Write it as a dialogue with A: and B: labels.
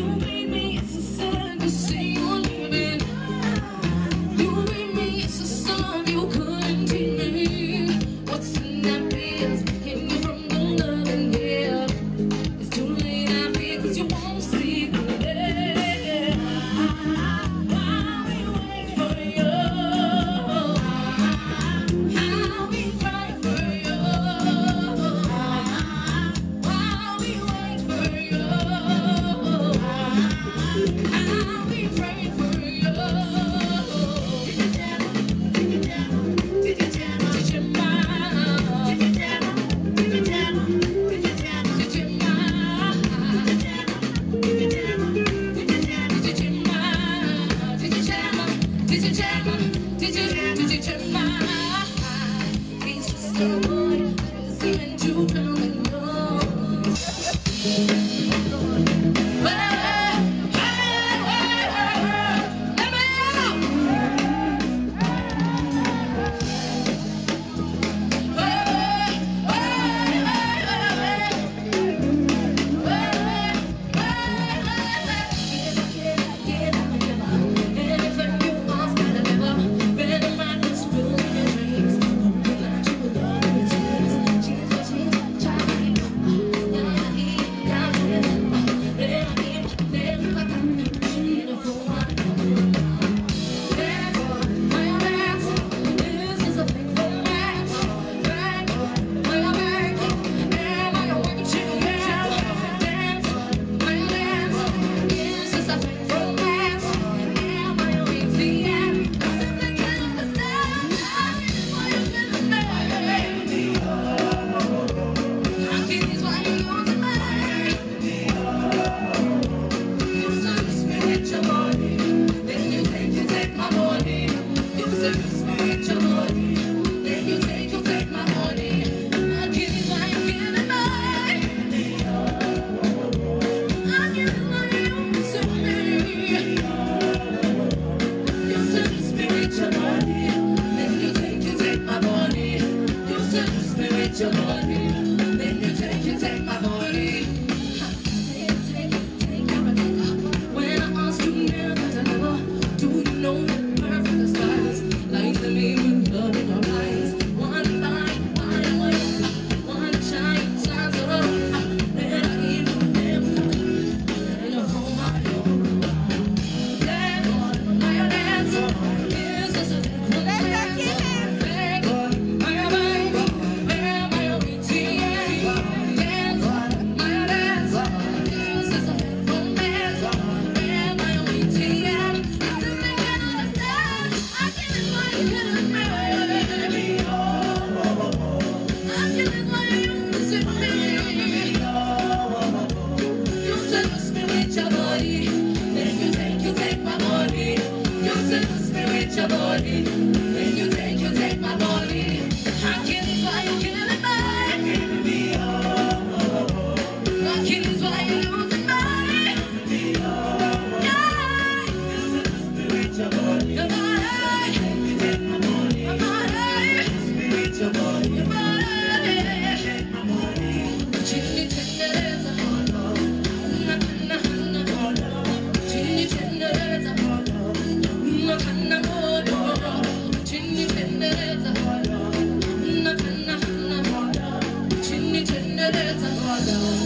A: pray. you. Victor Morgan. te adore. know.